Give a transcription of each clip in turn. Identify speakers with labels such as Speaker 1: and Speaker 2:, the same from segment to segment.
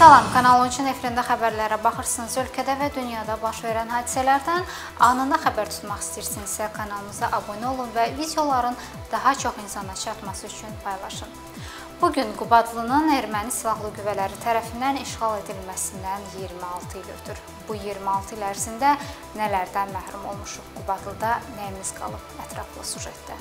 Speaker 1: Salam, Kanal 13-ün efirində xəbərlərə baxırsınız. Ölkədə və dünyada baş verən hadisələrdən anında xəbər tutmaq istəyirsinizsə, kanalımıza abunə olun və videoların daha çox insana çatması üçün paylaşın. Bu gün Qubadlının erməni silahlı qüvvələri tərəfindən işğal edilməsindən 26 il ötür. Bu 26 il ərzində nələrdən məhrum olmuşuq? Qubadlıda nəyimiz qalıb? Ətraflı sujetdə.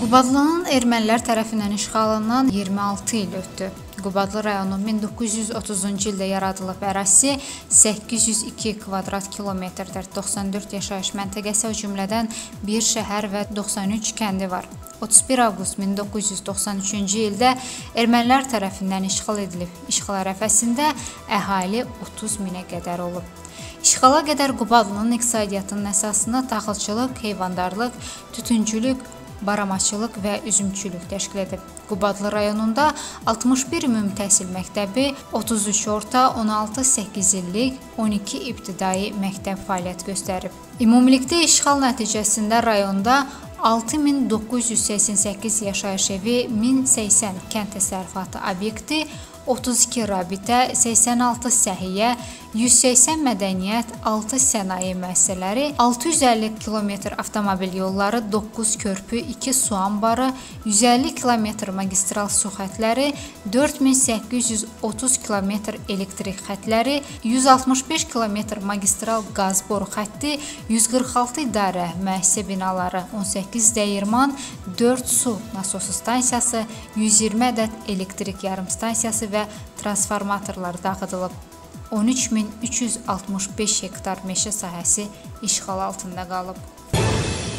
Speaker 1: Qubadlının ermənilər tərəfindən işğalından 26 il ötdü. Qubadlı rayonu 1930-cu ildə yaradılıb. Ərazisi 802 kvadrat kilometrdir. 94 yaşayış məntəqəsi, o cümlədən bir şəhər və 93 kəndi var. 31 avqust 1993-cü ildə ermənilər tərəfindən işğal edilib. İşğal ərəfəsində əhali 30 minə qədər olub. İşğala qədər Qubadlının iqtisadiyyatının əsasını taxılçılıq, heyvandarlıq, tütüncülük, baramaçılıq və üzümçülük təşkil edib. Qubadlı rayonunda 61 ümumi təhsil məktəbi, 33 orta, 16 8 illik, 12 ibtidai məktəb fəaliyyət göstərib. Ümumilikdə işğal nəticəsində rayonda 6988 yaşayış evi, 1080 kənd təsərrüfatı obyekti, 32 rabitə, 86 səhiyyə, 180 mədəniyyət, 6 sənaye müəssisələri, 650 km avtomobil yolları, 9 körpü, 2 su anbarı, 150 km magistral su xətləri, 4830 km elektrik xətləri, 165 km magistral qaz boru xətti, 146 idarə müəssisə binaları, 18 dəyirman, 4 su nasosu stansiyası, 120 ədəd elektrik yarımstansiyası və transformatorlar dağıdılıb. 13365 hektar meşə sahəsi işğal altında qalıb.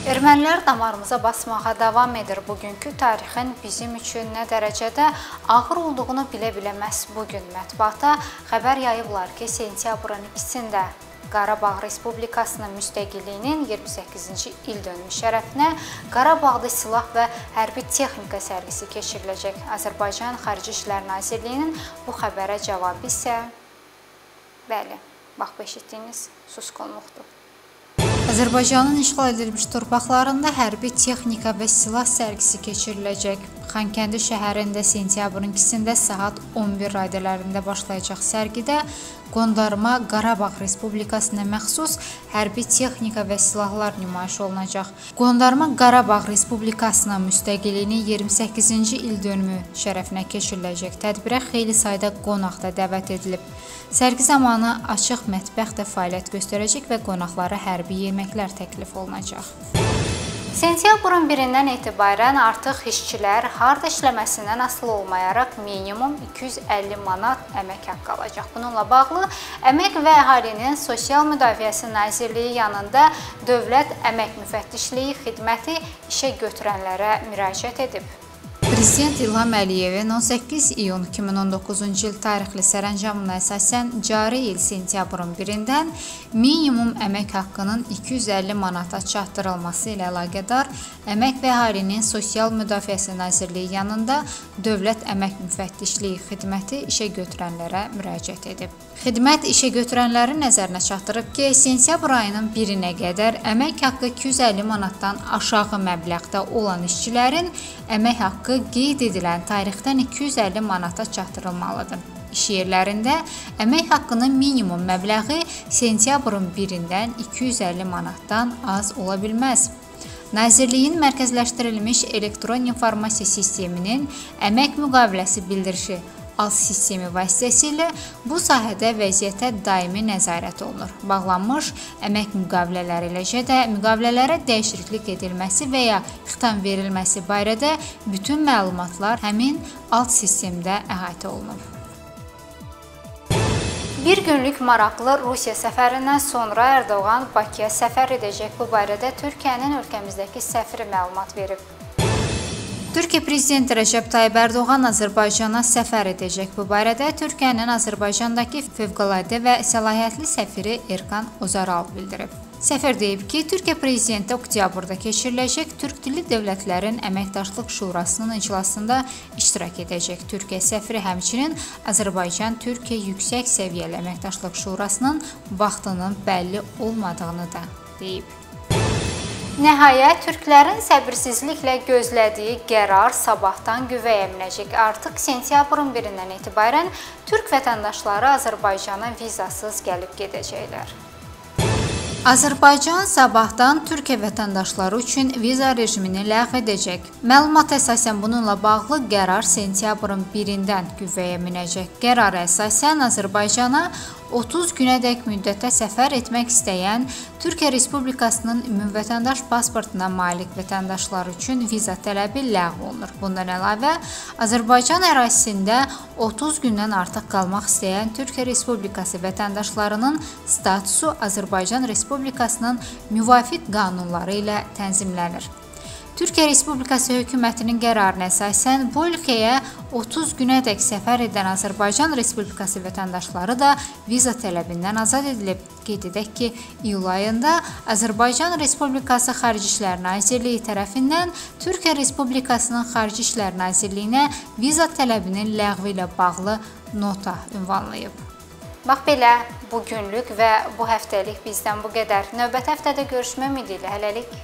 Speaker 1: Ermənilər damarımıza basmağa davam edir. Bugünkü tarixin bizim üçün nə dərəcədə ağır olduğunu bilə-bilə məhz bu gün mətbuata xəbər yayıblar ki, sentyabrın 2-sində Qarabağ Respublikasının müstəqilliyinin 28-ci ildönümü şərəfinə Qarabağda silah və hərbi texnika sərgisi keçiriləcək. Azərbaycan Xarici İşlər Nazirliyinin bu xəbərə cavabı isə bəli, bax eşitdiyiniz susqunluqdur. Azərbaycanın işğal edilmiş torpaqlarında hərbi texnika və silah sərgisi keçiriləcək. Xankəndi şəhərində sentyabrın 2-sində saat 11 radələrində başlayacaq sərgidə qondarma Qarabağ Respublikasına məxsus hərbi texnika və silahlar nümayiş olunacaq. Qondarma Qarabağ Respublikasının müstəqilliyinin 28-ci ildönümü şərəfinə keçiriləcək tədbirə xeyli sayda qonaq da dəvət edilib. Sərgi zamanı açıq mətbəx də fəaliyyət göstərəcək və qonaqlara hərbi yeməklər təklif olunacaq. Sentyabrın 1-dən etibarən artıq işçilər harda işləməsindən asılı olmayaraq minimum 250 manat əmək haqqı alacaq. Bununla bağlı Əmək və Əhalinin Sosial Müdafiəsi Nazirliyi yanında Dövlət Əmək Müfəttişliyi xidməti işə götürənlərə müraciət edib. Prezident İlham Əliyevin 18 iyun 2019-cu il tarixli sərəncamına əsasən cari il sentyabrın 1-dən minimum əmək haqqının 250 manata çatdırılması ilə əlaqədar Əmək və Əhalinin Sosial Müdafiəsi Nazirliyi yanında Dövlət Əmək Müfəttişliyi xidməti işə götürənlərə müraciət edib. Xidmət işə götürənlərin nəzərinə çatdırıb ki, sentyabr ayının 1-nə qədər əmək haqqı 250 manatdan aşağı məbləğdə olan işçilərin əmək haqqı qeyd edilən tarixdən 250 manata çatdırılmalıdır. İş yerlərində əmək haqqının minimum məbləği sentyabrın 1-dən 250 manatdan az ola bilməz. Nazirliyin mərkəzləşdirilmiş elektron informasiya sisteminin əmək müqaviləsi bildirişi ALS sistemi vasitəsilə bu sahədə vəziyyətə daimi nəzarət olunur. Bağlanmış əmək müqavilələri eləcə də müqavilələrə dəyişiklik edilməsi və ya xitam verilməsi barədə bütün məlumatlar həmin ALS sistemdə əhatə olunub. Bir günlük maraqlı Rusiya səfərindən sonra Ərdoğan Bakıya səfər edəcək. Bu barədə Türkiyənin ölkəmizdəki səfiri məlumat verib. Türkiyə prezidenti Rəcəb Tayyib Ərdoğan Azərbaycana səfər edəcək. Bu barədə Türkiyənin Azərbaycandakı fövqəladə və səlahiyyətli səfiri Erkan Ozarov bildirib. Səfir deyib ki, Türkiyə prezidenti oktyabrda keçiriləcək Türk dilli dövlətlərin əməkdaşlıq şurasının iclasında iştirak edəcək. Türkiyə səfiri həmçinin Azərbaycan-Türkiyə yüksək səviyyəli əməkdaşlıq şurasının vaxtının bəlli olmadığını da deyib. Nəhayət türklərin səbirsizliklə gözlədiyi qərar sabahdan qüvvəyə minəcək. Artıq sentyabrın 1-dən etibarən türk vətəndaşları Azərbaycana vizasız gəlib gedəcəklər. Azərbaycan sabahdan Türkiyə vətəndaşları üçün viza rejimini ləğv edəcək. Məlumat əsasən bununla bağlı qərar sentyabrın 1-dən qüvvəyə minəcək. Qərara əsasən Azərbaycana 30 günədək müddətə səfər etmək istəyən Türkiyə Respublikasının ümumvətəndaş pasportuna malik vətəndaşlar üçün viza tələbi ləğv olunur. Bundan əlavə, Azərbaycan ərazisində 30 gündən artıq qalmaq istəyən Türkiyə Respublikası vətəndaşlarının statusu Azərbaycan Respublikasının müvafiq qanunları ilə tənzimlənir. Türkiyə Respublikası hökumətinin qərarına əsasən bu ölkəyə 30 günədək səfər edən Azərbaycan Respublikası vətəndaşları da viza tələbindən azad edilib. Qeyd edək ki, iyul ayında Azərbaycan Respublikası Xarici İşlər Nazirliyi tərəfindən Türkiyə Respublikasının Xarici İşlər Nazirliyinə viza tələbinin ləğvi ilə bağlı nota ünvanlayıb. Bax belə bu günlük və bu həftəlik bizdən bu qədər. Növbəti həftədə görüşmək ümidi ilə hələlik